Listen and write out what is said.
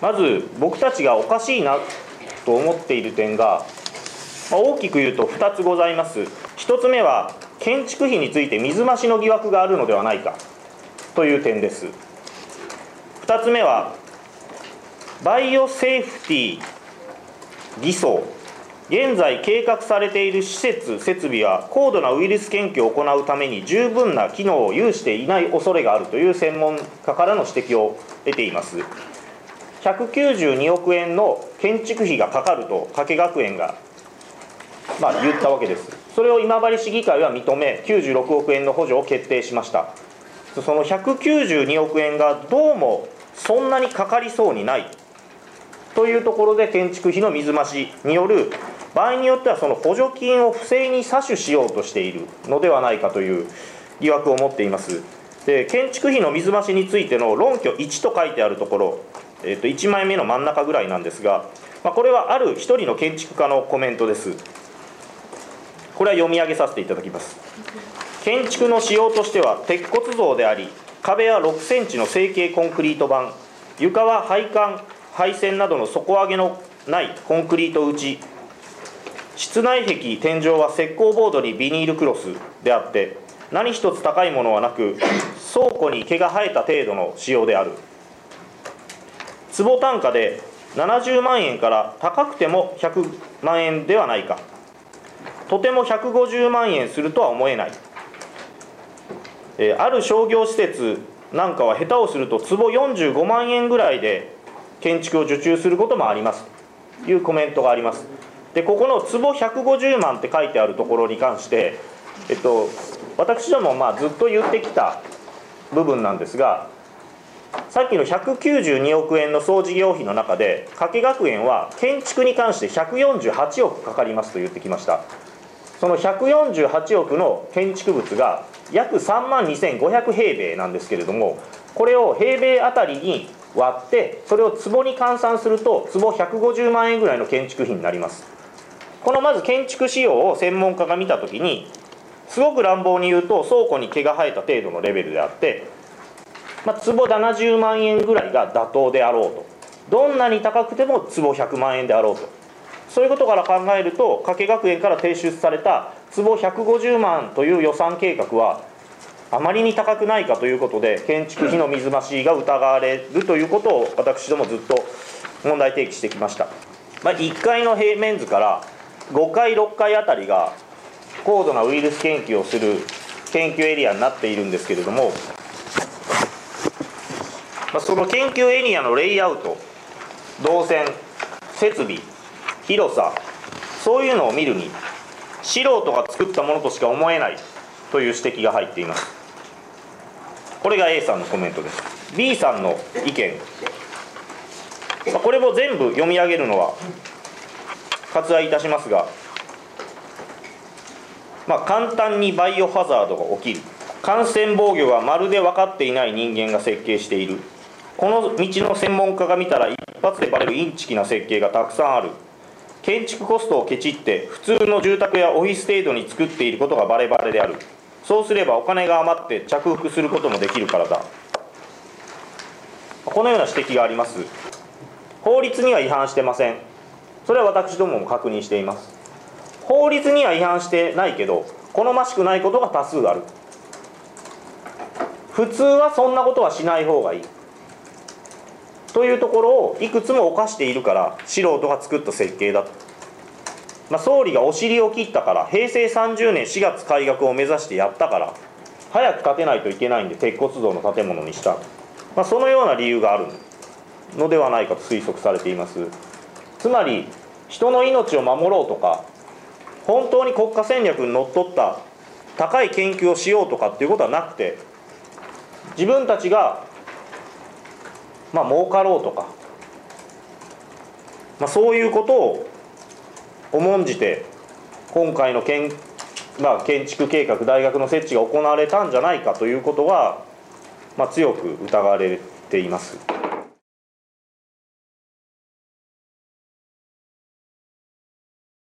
まず僕たちがおかしいなと思っている点が、まあ、大きく言うと2つございます。1つ目は建築費について水増しの疑惑があるのではないかという点です。2つ目はバイオセーフティ偽装。現在計画されている施設設備は高度なウイルス検挙を行うために十分な機能を有していない恐れがあるという専門家からの指摘を得ています。192億円の建築費がかかると加計学園が、まあ、言ったわけです。それを今治市議会は認め96億円の補助を決定しました。その192億円がどうもそんなにかかりそうにない。というところで建築費の水増しによる場合によってはその補助金を不正に詐取しようとしているのではないかという疑惑を持っています。で建築費の水増しについての論拠1と書いてあるところ、えー、と1枚目の真ん中ぐらいなんですが、まあ、これはある1人の建築家のコメントです。これは読み上げさせていただきます。建築の仕様としては鉄骨造であり壁は6センチの成形コンクリート板床は配管配線などの底上げのないコンクリート打ち室内壁天井は石膏ボードにビニールクロスであって何一つ高いものはなく倉庫に毛が生えた程度の仕様である。坪単価で70万円から高くても100万円ではないか。とても150万円するとは思えない、えある商業施設なんかは下手をすると坪45万円ぐらいで建築を受注することもあります。というコメントがあります。でここの坪150万って書いてあるところに関してえっと私どもまあずっと言ってきた部分なんですがさっきの192億円の総事業費の中で加計学園は建築に関して148億かかりますと言ってきました。その148億の建築物が約3万2500平米なんですけれどもこれを平米あたりに割ってそれを坪に換算すると坪150万円ぐらいの建築費になります。このまず建築仕様を専門家が見た時にすごく乱暴に言うと倉庫に毛が生えた程度のレベルであって、まあ、坪70万円ぐらいが妥当であろうと。どんなに高くても坪100万円であろうと。そういうことから考えると加計学園から提出された坪150万という予算計画はあまりに高くないかということで建築費の水増しが疑われるということを私どもずっと問題提起してきました、まあ、1階の平面図から5階6階あたりが高度なウイルス研究をする研究エリアになっているんですけれども、まあ、その研究エリアのレイアウト動線設備広さそういうのを見るに素人が作ったものとしか思えないという指摘が入っています。これが A さんのコメントです。B さんの意見。これも全部読み上げるのは割愛いたしますが、まあ、簡単にバイオハザードが起きる。感染防御がまるで分かっていない人間が設計している。この道の専門家が見たら一発でバレるインチキな設計がたくさんある。建築コストをケチって普通の住宅やオフィス程度に作っていることがバレバレである。そうすればお金が余って着服することもできるからだ。このような指摘があります。法律には違反してません。それは私どもも確認しています。法律には違反してないけど好ましくないことが多数ある。普通はそんなことはしない方がいい。というところをいくつも犯しているから素人が作った設計だと、まあ、総理がお尻を切ったから平成30年4月開学を目指してやったから早く建てないといけないんで鉄骨造の建物にした、まあ、そのような理由があるのではないかと推測されています。つまり人の命を守ろうとか本当に国家戦略にのっとった高い研究をしようとかっていうことはなくて自分たちがまあ儲かろうとか、まあ、そういうことを重んじて今回の建,、まあ、建築計画大学の設置が行われたんじゃないかということは、まあ、強く疑われています。